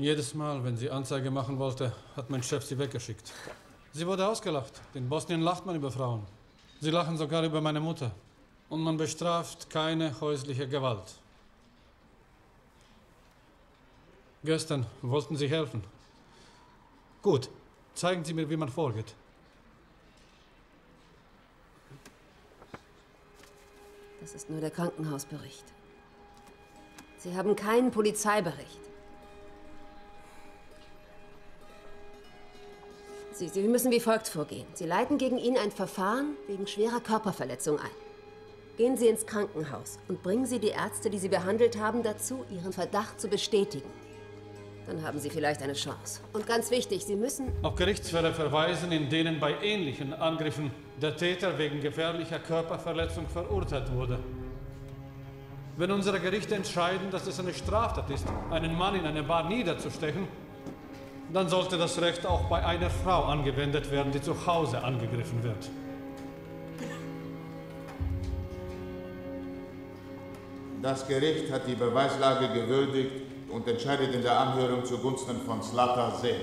Jedes Mal, wenn sie Anzeige machen wollte, hat mein Chef sie weggeschickt. Sie wurde ausgelacht. In Bosnien lacht man über Frauen. Sie lachen sogar über meine Mutter. Und man bestraft keine häusliche Gewalt. Gestern wollten Sie helfen. Gut, zeigen Sie mir, wie man vorgeht. Das ist nur der Krankenhausbericht. Sie haben keinen Polizeibericht. Sie, Sie müssen wie folgt vorgehen. Sie leiten gegen ihn ein Verfahren wegen schwerer Körperverletzung ein. Gehen Sie ins Krankenhaus und bringen Sie die Ärzte, die Sie behandelt haben, dazu, Ihren Verdacht zu bestätigen. Dann haben Sie vielleicht eine Chance. Und ganz wichtig, Sie müssen... Auf Gerichtsfälle verweisen, in denen bei ähnlichen Angriffen der Täter wegen gefährlicher Körperverletzung verurteilt wurde. Wenn unsere Gerichte entscheiden, dass es eine Straftat ist, einen Mann in einer Bar niederzustechen, dann sollte das Recht auch bei einer Frau angewendet werden, die zu Hause angegriffen wird. Das Gericht hat die Beweislage gewürdigt und entscheidet in der Anhörung zugunsten von Slata Seh.